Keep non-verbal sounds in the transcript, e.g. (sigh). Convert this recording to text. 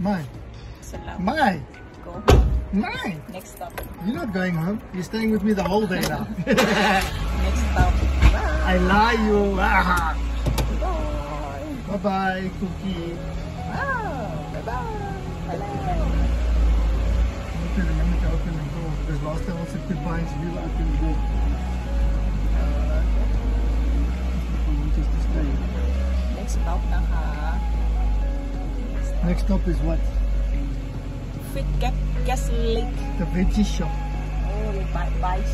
My, Salam. my, Go home. my. Next stop. You're not going home. You're staying with me the whole day now. (laughs) Next stop. Bye. I lie you. Ah. Bye. Bye bye, Cookie. Wow. Bye-bye. Bye-bye. You have to remember to open the door because last time I said goodbye and you opened the door. Uh, people want us to stay. Next stop na ha. Next stop is what? Fit Gas, gas Lake. The veggie shop. Oh, may bike, bike?